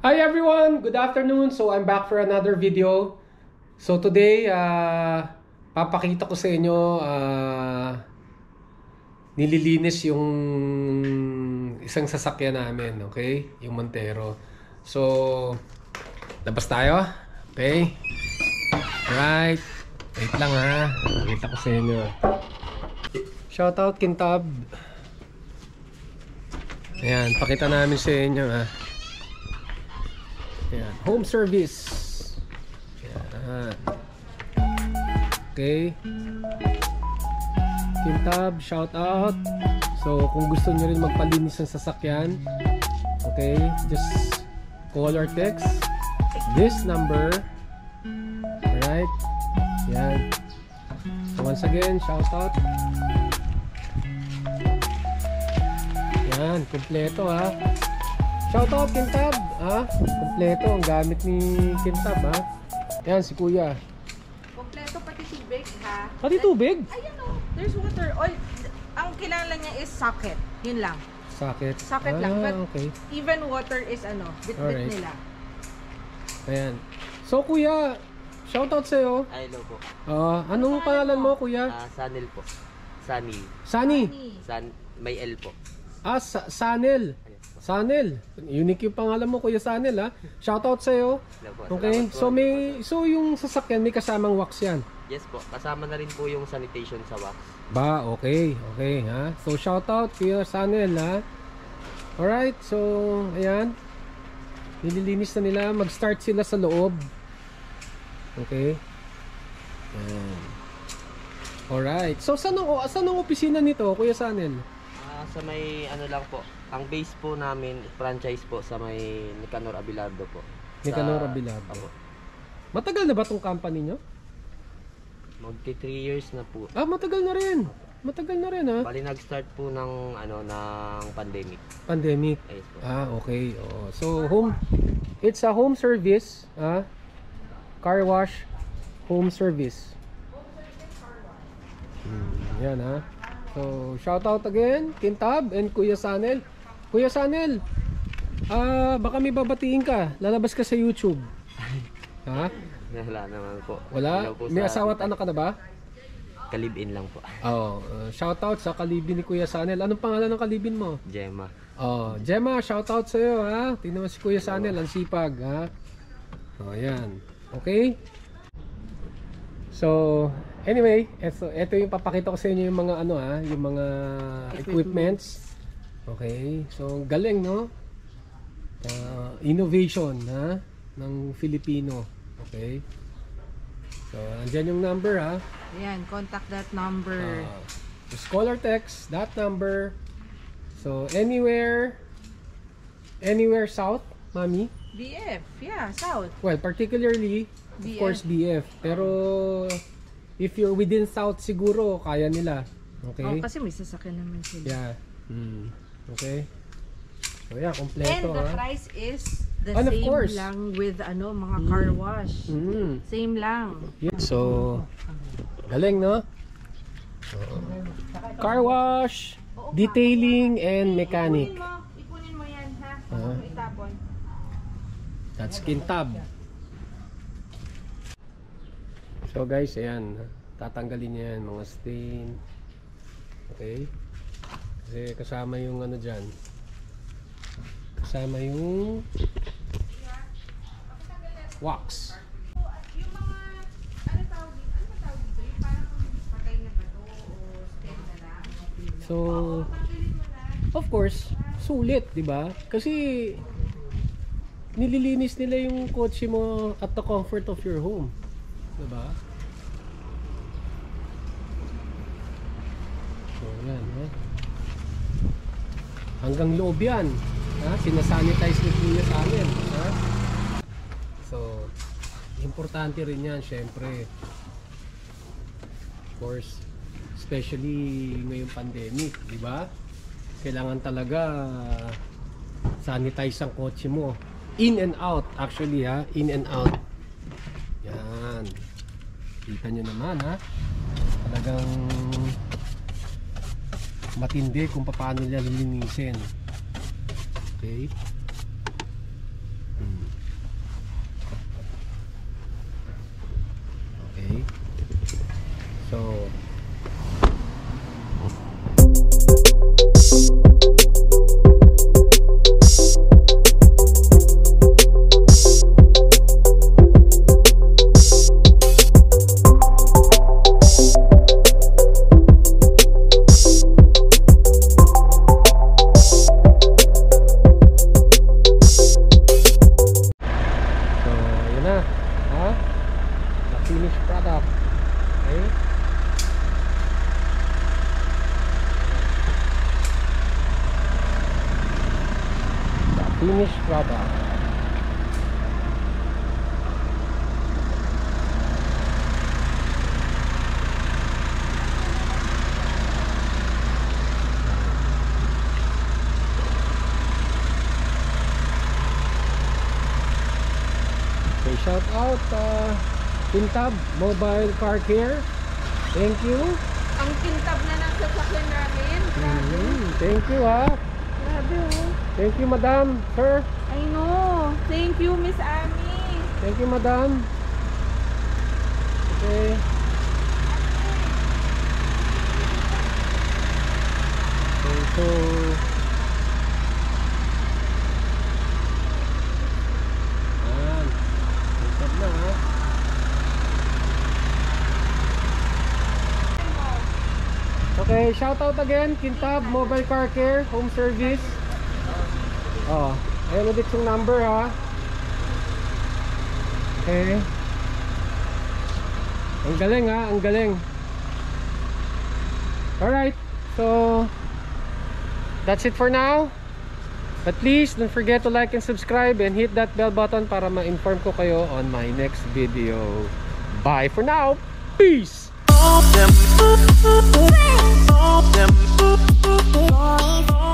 Hi everyone! Good afternoon! So I'm back for another video. So today, uh, papakita ko sa inyo uh, nililinis yung isang sasakyan namin, okay? Yung Montero. So, labas tayo. Okay? Right. Wait lang ha. Pakita ko sa inyo. Shoutout Kintab. Ayan, pakita namin sa inyo ha. Home service. Okay. Kintab, shout out. So, kung gusto niyo rin magpalinis ng sasakyan, okay, just call or text this number. Alright. Ayan. So, once again, shout out. Ayan, kumpleto ha. Shoutout Kintab, ha? Kompleto ang gamit ni Kintab, ha? Yan, si Kuya. Kompleto pati tubig, ha? Pati tubig? Ayan o, there's water. Oil, ang kilala niya is socket. Yun lang. Socket. Socket ah, lang, but- okay. Even water is ano, bit-bit Alright. nila. Ayan. So, Kuya, shoutout sa'yo. Ay, hello po. Ah, anong pangalan mo, Kuya? Ah, Sanil po. Sunny. Sunny. San, may L po. Ah, Sa- Sanel. Sanel. Unique yung pangalan mo, Kuya Sanel, ha? Shoutout sa'yo. Okay. So, may, so yung sasakyan, may kasamang wax yan. Yes po. Kasama na rin po yung sanitation sa wax. Ba, okay, okay, ha? So, shoutout Kuya Sanel, ha? Alright, so, ayan. Nililinis na nila. Mag-start sila sa loob. Okay. Ayan. Alright. So, saan ang, saan ang opisina nito, Kuya Sanel? Ah, sa may ano lang po. Ang base po namin, franchise po sa may Nicanor Abilardo po. Nicanor Abilardo. Apo. Matagal na ba tong company nyo? Magti 3 years na po. Ah, matagal na rin. Matagal na rin, ha? Bali nag-start po ng ano ng pandemic. Pandemic. Ayos po. Ah, okay. Oo. So, home, it's a home service, ah, car wash, home service. Hmm, yan ha. So, shout out again, Kintab and Kuya Sanel. Kuya Sanel, ah, baka may babatiin ka. Lalabas ka sa YouTube. Ha? Wala naman po. Wala? Hello po May sa- asawa at anak ka na ba? Kalibin lang po. Oo. Uh, shout out sa kalibin ni Kuya Sanel. Anong pangalan ng kalibin mo? Gemma. Oh, Gemma, shout out sa iyo ha. Tingnan mo si Kuya Sanel, ang sipag ha. Oh, yan. Okay? So, anyway, eto, eto yung papakita ko sa inyo yung mga ano ha, yung mga equipments. Okay? So, galing no? Uh, innovation ha ng Filipino. Okay? So, andyan yung number ha. Ayan, contact that number. Uh, or text that number. So anywhere, anywhere south, mami. BF, yeah, south. Well, particularly, of BF. course, BF. Pero if you're within south, siguro kaya nila. Okay. Oh, kasi may sasakyan naman sila. Yeah. Hmm. Okay. So yeah, And kompleto the ha. price is the And of same course. lang with ano mga car wash. Mm. Same lang. Yeah. So, galing no? So, car wash, detailing, and mechanic. Ipunin mo, ipunin mo yan ha. Ah. Huwag mo itapon. That's kintab. So guys, ayan. Tatanggalin niya yan, mga stain. Okay? Kasi kasama yung ano dyan. Kasama yung wax. So, of course, sulit, di ba? Kasi nililinis nila yung kotse mo at the comfort of your home. Di ba? So, yan, ha? Hanggang loob yan. Ha? Sinasanitize ni Kuya sa amin. Ha? So, importante rin yan, syempre. Of course, especially ngayong pandemic, di ba? Kailangan talaga sanitize ang kotse mo. In and out, actually ha, in and out. Yan. Kita nyo naman ha. Talagang matindi kung paano nila lilinisin. Okay? Estrada. Okay, shout out uh, Pintab Mobile Car Care. Thank you. Ang kintab na ng sasakyan namin. Grabe. Mhm, Thank you ha. Grabe oh. Thank you madam, sir. I know. Thank you, Miss Ami. Thank you madam. Okay. Okay, so Ayan. Pintab na ha. Okay, shout out again, Kintab Mobile Car Care, Home Service. Oh, ayan ulit yung number ha. Okay. Ang galing ha, ang galing. Alright, so that's it for now. But please don't forget to like and subscribe and hit that bell button para ma-inform ko kayo on my next video. Bye for now. Peace! All them, all them, all them, them.